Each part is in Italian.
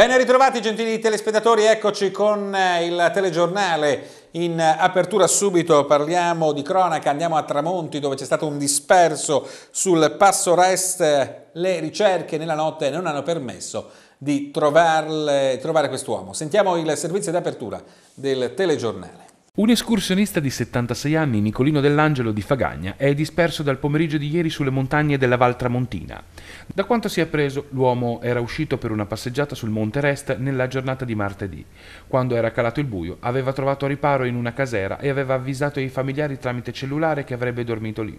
Ben ritrovati gentili telespettatori, eccoci con eh, il telegiornale. In apertura subito parliamo di cronaca, andiamo a Tramonti dove c'è stato un disperso sul passo Rest. Le ricerche nella notte non hanno permesso di trovare quest'uomo. Sentiamo il servizio di apertura del telegiornale. Un escursionista di 76 anni, Nicolino Dell'Angelo di Fagagna, è disperso dal pomeriggio di ieri sulle montagne della Val Tramontina. Da quanto si è appreso, l'uomo era uscito per una passeggiata sul Monte Rest nella giornata di martedì. Quando era calato il buio, aveva trovato riparo in una casera e aveva avvisato i familiari tramite cellulare che avrebbe dormito lì,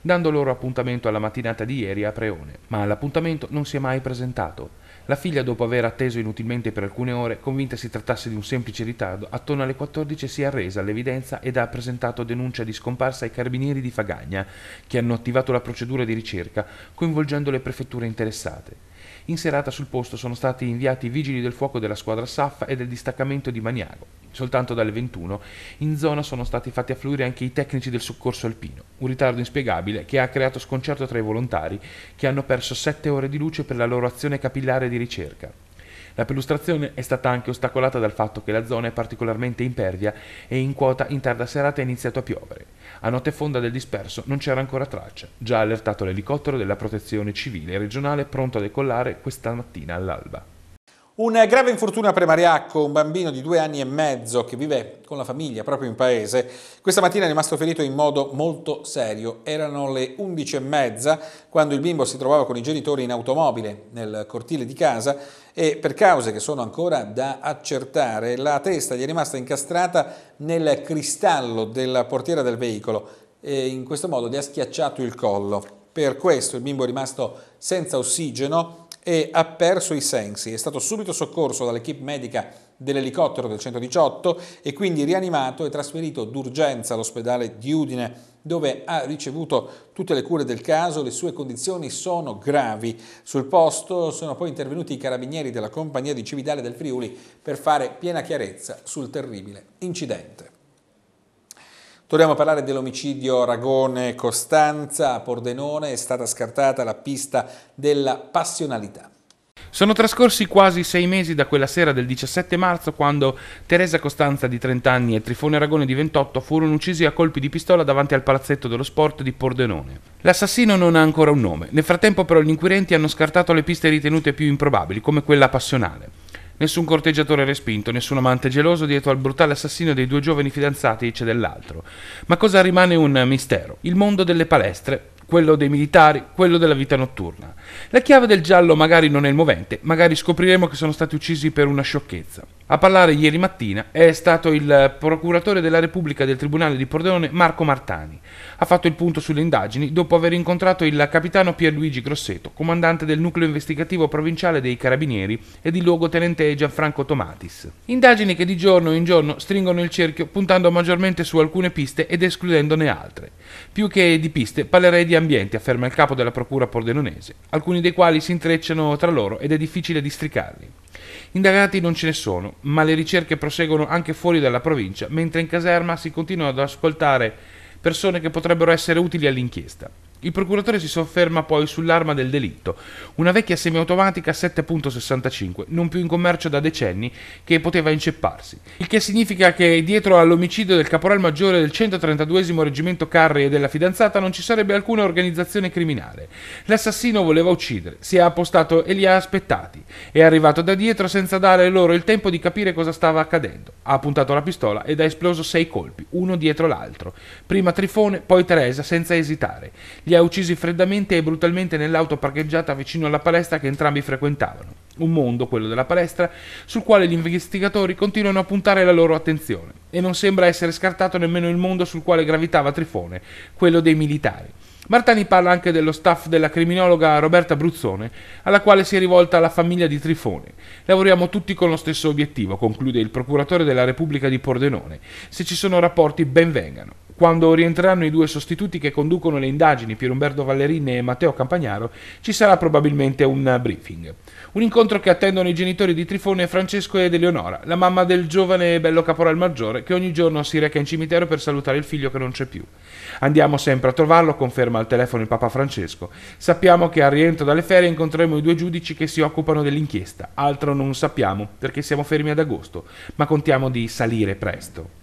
dando loro appuntamento alla mattinata di ieri a Preone. Ma all'appuntamento non si è mai presentato. La figlia, dopo aver atteso inutilmente per alcune ore, convinta si trattasse di un semplice ritardo, attorno alle 14 si è arresa all'evidenza ed ha presentato denuncia di scomparsa ai carabinieri di Fagagna, che hanno attivato la procedura di ricerca, coinvolgendo le prefetture interessate. In serata sul posto sono stati inviati i vigili del fuoco della squadra Saffa e del distaccamento di Maniago. Soltanto dalle 21 in zona sono stati fatti affluire anche i tecnici del soccorso alpino, un ritardo inspiegabile che ha creato sconcerto tra i volontari che hanno perso sette ore di luce per la loro azione capillare di ricerca. La perlustrazione è stata anche ostacolata dal fatto che la zona è particolarmente impervia e in quota in tarda serata è iniziato a piovere. A notte fonda del disperso non c'era ancora traccia, già allertato l'elicottero della protezione civile regionale pronto a decollare questa mattina all'alba. Un grave infortunio a Premariacco, un bambino di due anni e mezzo che vive con la famiglia proprio in paese, questa mattina è rimasto ferito in modo molto serio. Erano le 11 e mezza quando il bimbo si trovava con i genitori in automobile nel cortile di casa e per cause che sono ancora da accertare la testa gli è rimasta incastrata nel cristallo della portiera del veicolo e in questo modo gli ha schiacciato il collo. Per questo il bimbo è rimasto senza ossigeno e ha perso i sensi. È stato subito soccorso dall'equipe medica dell'elicottero del 118 e quindi rianimato e trasferito d'urgenza all'ospedale di Udine dove ha ricevuto tutte le cure del caso, le sue condizioni sono gravi. Sul posto sono poi intervenuti i carabinieri della compagnia di Cividale del Friuli per fare piena chiarezza sul terribile incidente. Torniamo a parlare dell'omicidio Ragone Costanza a Pordenone, è stata scartata la pista della passionalità. Sono trascorsi quasi sei mesi da quella sera del 17 marzo quando Teresa Costanza di 30 anni e Trifone Aragone di 28 furono uccisi a colpi di pistola davanti al palazzetto dello sport di Pordenone. L'assassino non ha ancora un nome, nel frattempo però gli inquirenti hanno scartato le piste ritenute più improbabili, come quella passionale. Nessun corteggiatore respinto, nessun amante geloso dietro al brutale assassino dei due giovani fidanzati c'è dell'altro. Ma cosa rimane un mistero? Il mondo delle palestre, quello dei militari, quello della vita notturna. La chiave del giallo magari non è il movente, magari scopriremo che sono stati uccisi per una sciocchezza. A parlare ieri mattina è stato il procuratore della Repubblica del Tribunale di Pordenone Marco Martani. Ha fatto il punto sulle indagini dopo aver incontrato il capitano Pierluigi Grosseto, comandante del nucleo investigativo provinciale dei Carabinieri e di luogotenente Gianfranco Tomatis. Indagini che di giorno in giorno stringono il cerchio puntando maggiormente su alcune piste ed escludendone altre. Più che di piste parlerei di ambienti, afferma il capo della procura pordenonese, alcuni dei quali si intrecciano tra loro ed è difficile districarli. Indagati non ce ne sono, ma le ricerche proseguono anche fuori dalla provincia, mentre in caserma si continuano ad ascoltare persone che potrebbero essere utili all'inchiesta. Il procuratore si sofferma poi sull'arma del delitto, una vecchia semiautomatica 7.65, non più in commercio da decenni, che poteva incepparsi. Il che significa che dietro all'omicidio del caporal maggiore del 132 reggimento Carri e della fidanzata non ci sarebbe alcuna organizzazione criminale. L'assassino voleva uccidere, si è appostato e li ha aspettati. È arrivato da dietro senza dare loro il tempo di capire cosa stava accadendo. Ha puntato la pistola ed ha esploso sei colpi, uno dietro l'altro. Prima Trifone, poi Teresa, senza esitare. Li ha uccisi freddamente e brutalmente nell'auto parcheggiata vicino alla palestra che entrambi frequentavano. Un mondo, quello della palestra, sul quale gli investigatori continuano a puntare la loro attenzione. E non sembra essere scartato nemmeno il mondo sul quale gravitava Trifone, quello dei militari. Martani parla anche dello staff della criminologa Roberta Bruzzone, alla quale si è rivolta la famiglia di Trifone. Lavoriamo tutti con lo stesso obiettivo, conclude il procuratore della Repubblica di Pordenone. Se ci sono rapporti, ben vengano. Quando rientreranno i due sostituti che conducono le indagini, Pierumberto Vallerini e Matteo Campagnaro, ci sarà probabilmente un briefing. Un incontro che attendono i genitori di Trifone, Francesco ed Eleonora, la mamma del giovane e bello caporal maggiore che ogni giorno si reca in cimitero per salutare il figlio che non c'è più. Andiamo sempre a trovarlo, conferma al telefono il Papa Francesco. Sappiamo che al rientro dalle ferie incontreremo i due giudici che si occupano dell'inchiesta. Altro non sappiamo perché siamo fermi ad agosto, ma contiamo di salire presto.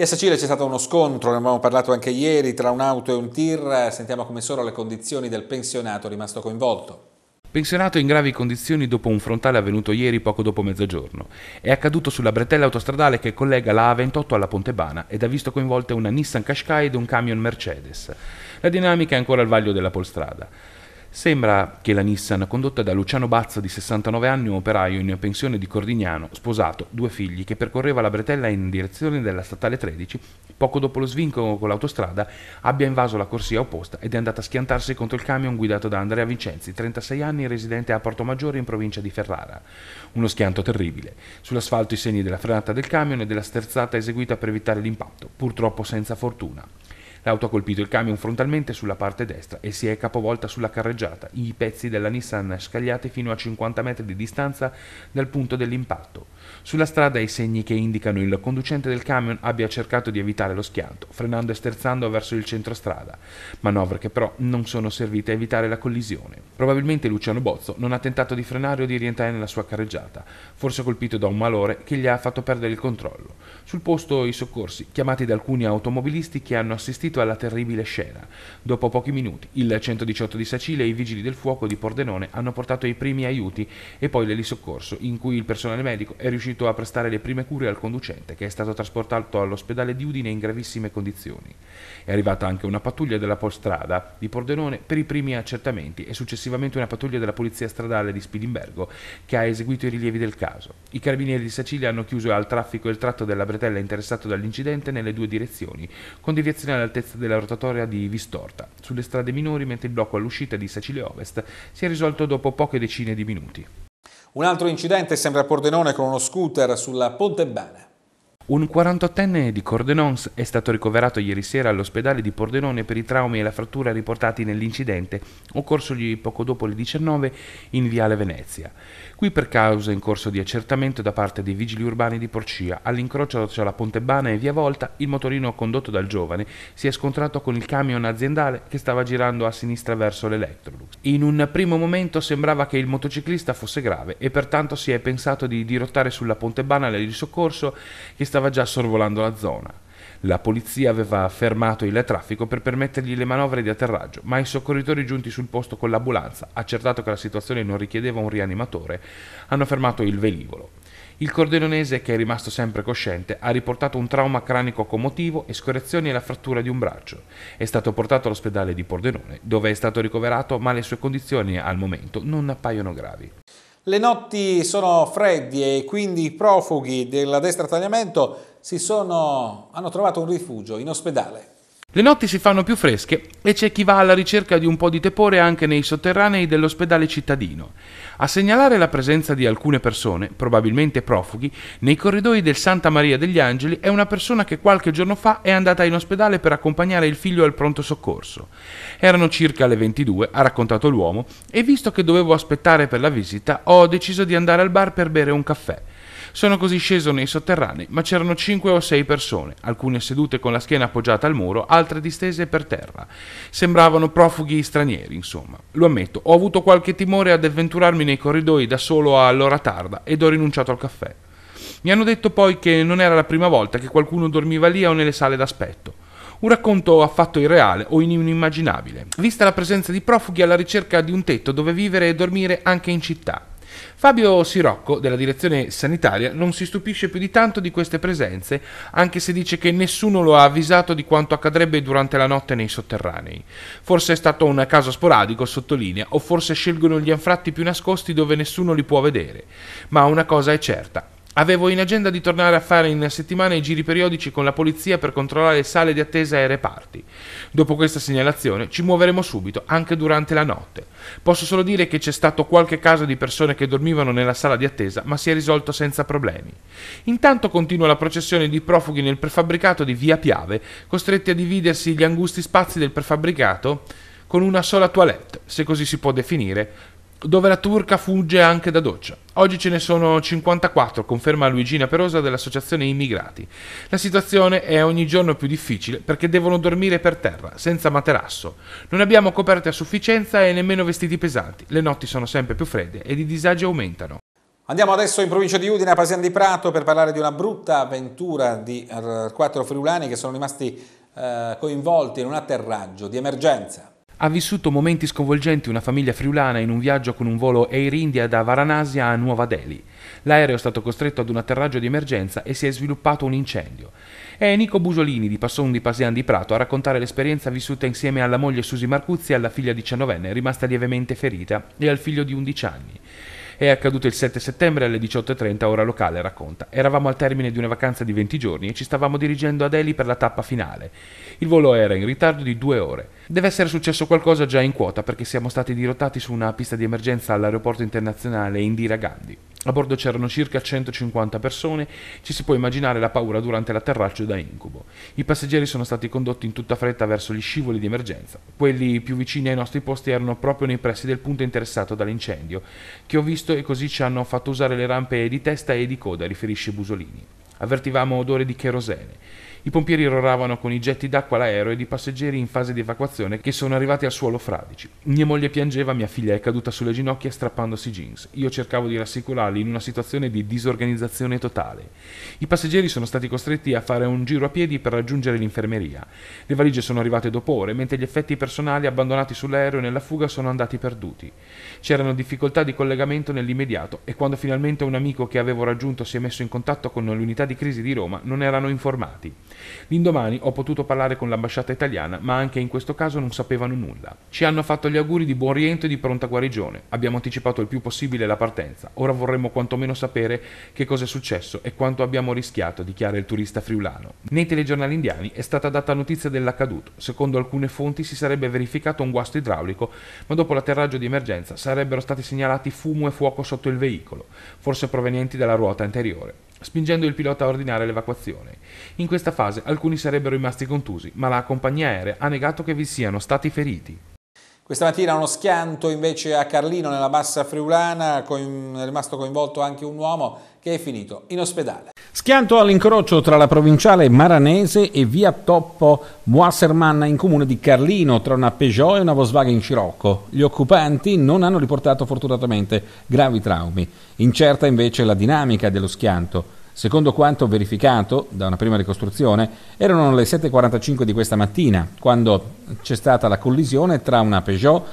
E a Sicilia c'è stato uno scontro, ne abbiamo parlato anche ieri, tra un'auto e un tir. Sentiamo come sono le condizioni del pensionato rimasto coinvolto. Pensionato in gravi condizioni dopo un frontale avvenuto ieri poco dopo mezzogiorno. È accaduto sulla bretella autostradale che collega la A28 alla Pontebana ed ha visto coinvolte una Nissan Qashqai ed un camion Mercedes. La dinamica è ancora al vaglio della polstrada. Sembra che la Nissan, condotta da Luciano Bazza di 69 anni, un operaio in pensione di Cordignano, sposato, due figli, che percorreva la bretella in direzione della statale 13, poco dopo lo svinco con l'autostrada, abbia invaso la corsia opposta ed è andata a schiantarsi contro il camion guidato da Andrea Vincenzi, 36 anni, residente a Porto Maggiore in provincia di Ferrara. Uno schianto terribile. Sull'asfalto i segni della frenata del camion e della sterzata eseguita per evitare l'impatto, purtroppo senza fortuna. L'auto ha colpito il camion frontalmente sulla parte destra e si è capovolta sulla carreggiata, i pezzi della Nissan scagliati fino a 50 metri di distanza dal punto dell'impatto. Sulla strada i segni che indicano il conducente del camion abbia cercato di evitare lo schianto, frenando e sterzando verso il centro strada, manovre che però non sono servite a evitare la collisione. Probabilmente Luciano Bozzo non ha tentato di frenare o di rientrare nella sua carreggiata, forse colpito da un malore che gli ha fatto perdere il controllo. Sul posto i soccorsi, chiamati da alcuni automobilisti che hanno assistito alla terribile scena. Dopo pochi minuti, il 118 di Sacile e i vigili del fuoco di Pordenone hanno portato i primi aiuti e poi l'elisoccorso, in cui il personale medico è riuscito a prestare le prime cure al conducente, che è stato trasportato all'ospedale di Udine in gravissime condizioni. È arrivata anche una pattuglia della Polstrada di Pordenone per i primi accertamenti e successivamente una pattuglia della Polizia Stradale di Spilimbergo che ha eseguito i rilievi del caso. I carabinieri di Sicilia hanno chiuso al traffico il tratto della bretella interessato dall'incidente nelle due direzioni, con deviazione all'altezza della rotatoria di Vistorta, sulle strade minori, mentre il blocco all'uscita di Sicilia Ovest si è risolto dopo poche decine di minuti. Un altro incidente sembra a Pordenone con uno scooter sulla Ponte Bane. Un 48enne di Cordenons è stato ricoverato ieri sera all'ospedale di Pordenone per i traumi e la frattura riportati nell'incidente occorsogli poco dopo le 19 in Viale Venezia. Qui per causa in corso di accertamento da parte dei vigili urbani di Porcia, all'incrocio tra la Pontebana e Via Volta, il motorino condotto dal giovane si è scontrato con il camion aziendale che stava girando a sinistra verso l'Electrolux. In un primo momento sembrava che il motociclista fosse grave e pertanto si è pensato di dirottare sulla Pontebana di soccorso che stava stava già sorvolando la zona. La polizia aveva fermato il traffico per permettergli le manovre di atterraggio, ma i soccorritori giunti sul posto con l'ambulanza, accertato che la situazione non richiedeva un rianimatore, hanno fermato il velivolo. Il cordenonese, che è rimasto sempre cosciente, ha riportato un trauma cranico commotivo, escoriazioni e la frattura di un braccio. È stato portato all'ospedale di Pordenone, dove è stato ricoverato, ma le sue condizioni al momento non appaiono gravi. Le notti sono freddi e quindi i profughi della destra tagliamento sono, hanno trovato un rifugio in ospedale. Le notti si fanno più fresche e c'è chi va alla ricerca di un po' di tepore anche nei sotterranei dell'ospedale cittadino. A segnalare la presenza di alcune persone, probabilmente profughi, nei corridoi del Santa Maria degli Angeli è una persona che qualche giorno fa è andata in ospedale per accompagnare il figlio al pronto soccorso. Erano circa le 22, ha raccontato l'uomo, e visto che dovevo aspettare per la visita, ho deciso di andare al bar per bere un caffè. Sono così sceso nei sotterranei, ma c'erano cinque o sei persone, alcune sedute con la schiena appoggiata al muro, altre distese per terra. Sembravano profughi stranieri, insomma. Lo ammetto, ho avuto qualche timore ad avventurarmi nei corridoi da solo all'ora tarda ed ho rinunciato al caffè. Mi hanno detto poi che non era la prima volta che qualcuno dormiva lì o nelle sale d'aspetto. Un racconto affatto irreale o inimmaginabile, vista la presenza di profughi alla ricerca di un tetto dove vivere e dormire anche in città. Fabio Sirocco, della direzione sanitaria, non si stupisce più di tanto di queste presenze, anche se dice che nessuno lo ha avvisato di quanto accadrebbe durante la notte nei sotterranei. Forse è stato un caso sporadico, sottolinea, o forse scelgono gli anfratti più nascosti dove nessuno li può vedere. Ma una cosa è certa, Avevo in agenda di tornare a fare in settimana i giri periodici con la polizia per controllare sale di attesa e reparti. Dopo questa segnalazione ci muoveremo subito, anche durante la notte. Posso solo dire che c'è stato qualche caso di persone che dormivano nella sala di attesa, ma si è risolto senza problemi. Intanto continua la processione di profughi nel prefabbricato di Via Piave, costretti a dividersi gli angusti spazi del prefabbricato con una sola toilette, se così si può definire, dove la turca fugge anche da doccia. Oggi ce ne sono 54, conferma Luigina Perosa dell'Associazione Immigrati. La situazione è ogni giorno più difficile perché devono dormire per terra, senza materasso. Non abbiamo coperte a sufficienza e nemmeno vestiti pesanti. Le notti sono sempre più fredde ed i disagi aumentano. Andiamo adesso in provincia di Udine, a Pasian di Prato, per parlare di una brutta avventura di quattro friulani che sono rimasti eh, coinvolti in un atterraggio di emergenza. Ha vissuto momenti sconvolgenti una famiglia friulana in un viaggio con un volo Air India da Varanasi a Nuova Delhi. L'aereo è stato costretto ad un atterraggio di emergenza e si è sviluppato un incendio. È Nico Busolini di Passon di Pasian di Prato a raccontare l'esperienza vissuta insieme alla moglie Susi Marcuzzi e alla figlia diciannovenne rimasta lievemente ferita e al figlio di 11 anni. È accaduto il 7 settembre alle 18.30 ora locale, racconta. Eravamo al termine di una vacanza di 20 giorni e ci stavamo dirigendo a Delhi per la tappa finale. Il volo era in ritardo di due ore. Deve essere successo qualcosa già in quota perché siamo stati dirottati su una pista di emergenza all'aeroporto internazionale Indira Gandhi. A bordo c'erano circa 150 persone, ci si può immaginare la paura durante l'atterraggio da incubo. I passeggeri sono stati condotti in tutta fretta verso gli scivoli di emergenza. Quelli più vicini ai nostri posti erano proprio nei pressi del punto interessato dall'incendio, che ho visto e così ci hanno fatto usare le rampe di testa e di coda, riferisce Busolini. Avvertivamo odore di cherosene. I pompieri roravano con i getti d'acqua all'aereo ed i passeggeri in fase di evacuazione che sono arrivati al suolo fradici. Mia moglie piangeva, mia figlia è caduta sulle ginocchia strappandosi jeans. Io cercavo di rassicurarli in una situazione di disorganizzazione totale. I passeggeri sono stati costretti a fare un giro a piedi per raggiungere l'infermeria. Le valigie sono arrivate dopo ore, mentre gli effetti personali abbandonati sull'aereo nella fuga sono andati perduti. C'erano difficoltà di collegamento nell'immediato e quando finalmente un amico che avevo raggiunto si è messo in contatto con l'unità di crisi di Roma non erano informati. L'indomani ho potuto parlare con l'ambasciata italiana, ma anche in questo caso non sapevano nulla. Ci hanno fatto gli auguri di buon rientro e di pronta guarigione. Abbiamo anticipato il più possibile la partenza. Ora vorremmo quantomeno sapere che cosa è successo e quanto abbiamo rischiato, dichiara il turista friulano. Nei telegiornali indiani è stata data notizia dell'accaduto. Secondo alcune fonti si sarebbe verificato un guasto idraulico, ma dopo l'atterraggio di emergenza sarebbero stati segnalati fumo e fuoco sotto il veicolo, forse provenienti dalla ruota anteriore spingendo il pilota a ordinare l'evacuazione. In questa fase alcuni sarebbero rimasti contusi, ma la compagnia aerea ha negato che vi siano stati feriti. Questa mattina uno schianto invece a Carlino nella bassa friulana, è rimasto coinvolto anche un uomo che è finito in ospedale. Schianto all'incrocio tra la provinciale Maranese e via Toppo Wasserman in comune di Carlino tra una Peugeot e una Volkswagen Scirocco. Gli occupanti non hanno riportato fortunatamente gravi traumi. Incerta invece la dinamica dello schianto. Secondo quanto verificato da una prima ricostruzione, erano le 7.45 di questa mattina, quando c'è stata la collisione tra una Peugeot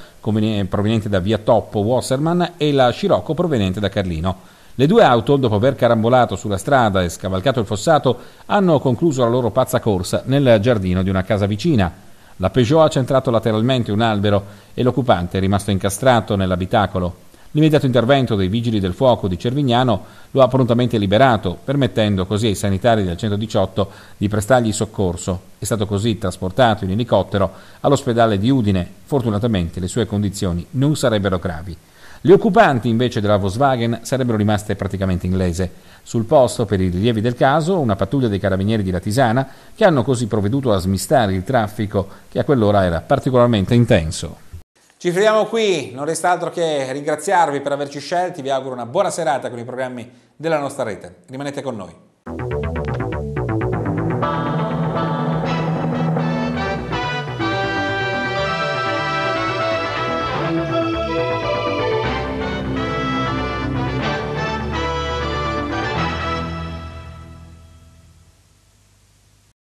proveniente da via Toppo Wasserman e la Scirocco proveniente da Carlino. Le due auto, dopo aver carambolato sulla strada e scavalcato il fossato, hanno concluso la loro pazza corsa nel giardino di una casa vicina. La Peugeot ha centrato lateralmente un albero e l'occupante è rimasto incastrato nell'abitacolo. L'immediato intervento dei vigili del fuoco di Cervignano lo ha prontamente liberato, permettendo così ai sanitari del 118 di prestargli soccorso. È stato così trasportato in elicottero all'ospedale di Udine. Fortunatamente le sue condizioni non sarebbero gravi. Gli occupanti invece della Volkswagen sarebbero rimaste praticamente inglese. Sul posto, per i rilievi del caso, una pattuglia dei carabinieri di Latisana che hanno così provveduto a smistare il traffico che a quell'ora era particolarmente intenso. Ci fermiamo qui, non resta altro che ringraziarvi per averci scelti, vi auguro una buona serata con i programmi della nostra rete. Rimanete con noi.